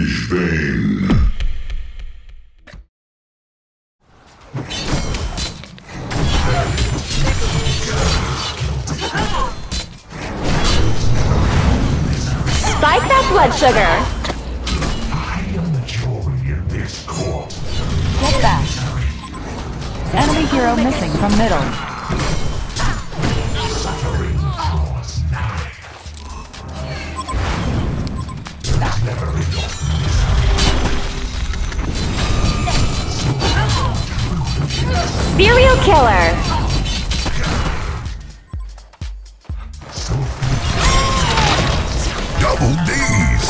Magebane. Spike that blood sugar. I am the jury in this court. Get back. Enemy hero missing from middle. Serial killer. Double D's.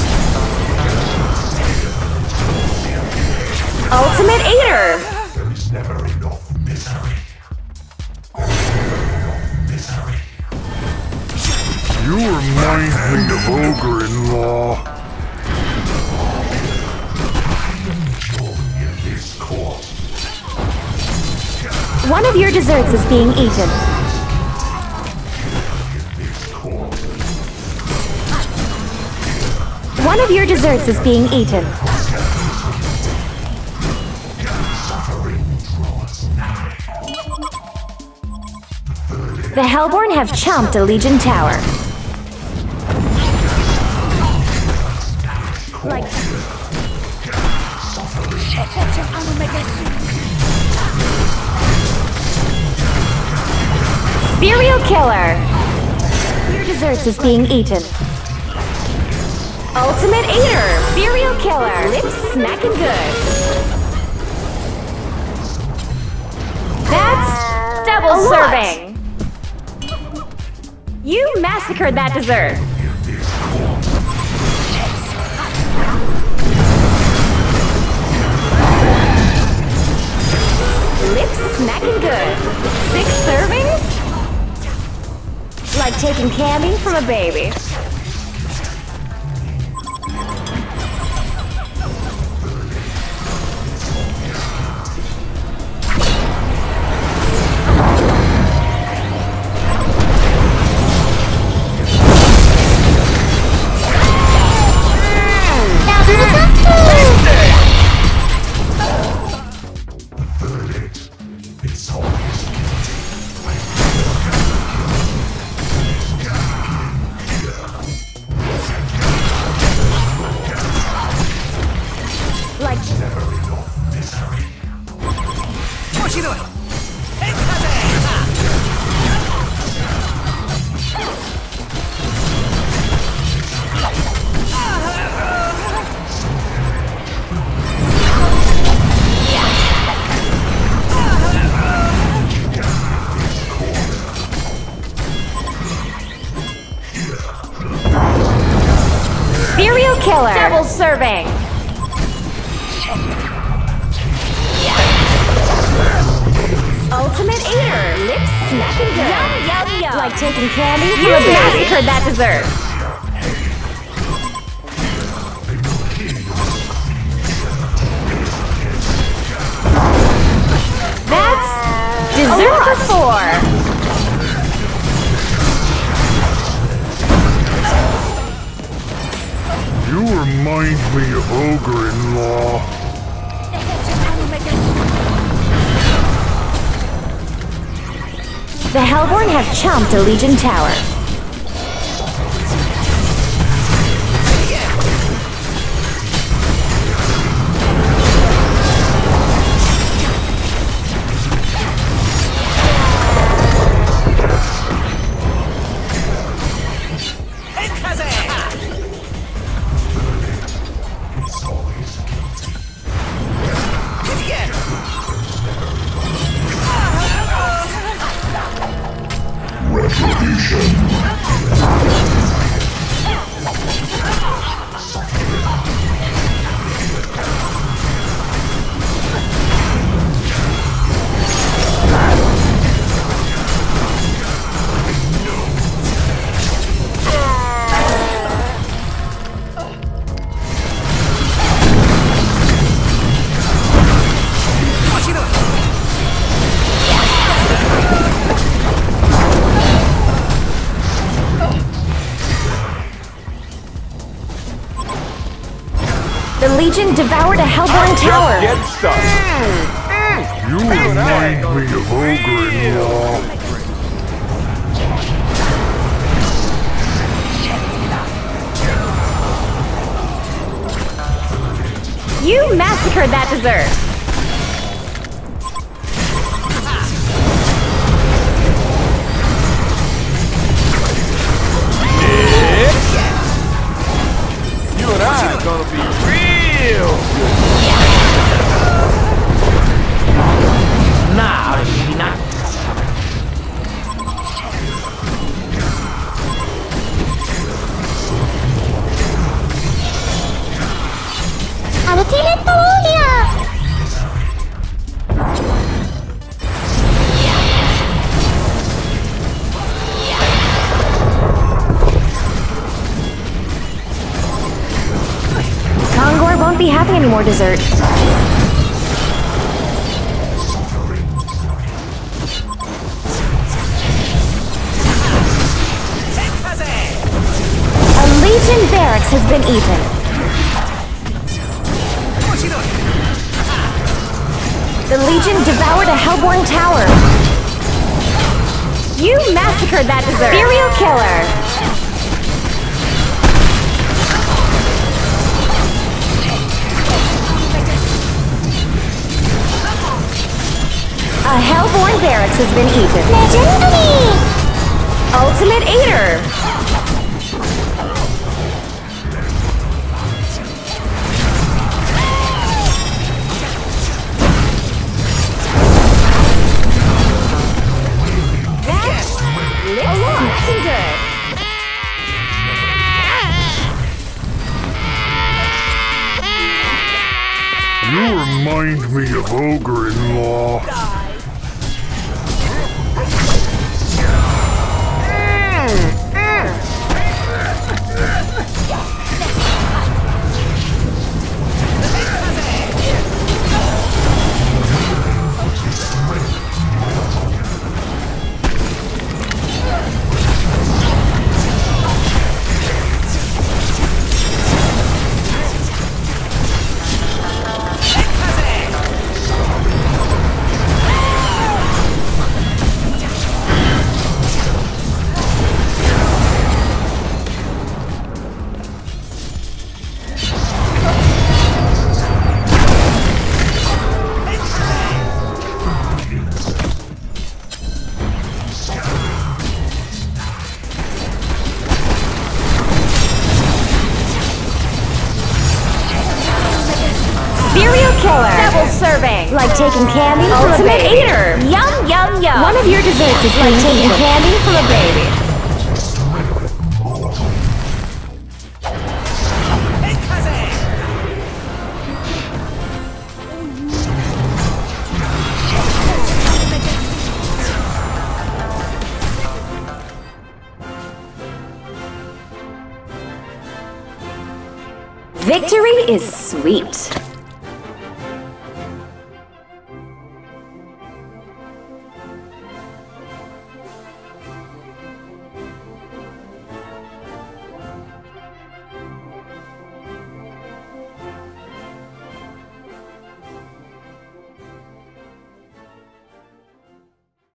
Ultimate Eater. There's never enough misery. Misery. You remind me of Ogre-in-Law. One of your desserts is being eaten. One of your desserts is being eaten. The Hellborn have chomped a Legion tower. Like Serial killer. Your desserts is being eaten. Ultimate Eater. Serial killer. Lips smacking good. That's double serving. You massacred that dessert. Lips smacking good. Six servings? Like taking candy from a baby. Ultimate Eater. Lips smacking good. Yum, yum, yum. Like taking candy from a baby. massacred that dessert. That's dessert for four. You remind me of Ogre-in-Law. The Hellborn have chomped a Legion tower. Execution. Retribution. Legion devoured a Hellborn tower. Get stuck. You remind me of Ogre-in-Law. You massacred that dessert. More dessert. A Legion barracks has been eaten. The Legion devoured a Hellborn tower. You massacred that dessert. Serial killer. Hellborn barracks has been eaten. Legendary! Ultimate Eater. You remind me of Ogre-in-Law. Killer. Double serving. Like taking candy from a baby. Eater. Yum, yum, yum. One of your desserts is like taking candy from a baby. Victory is sweet.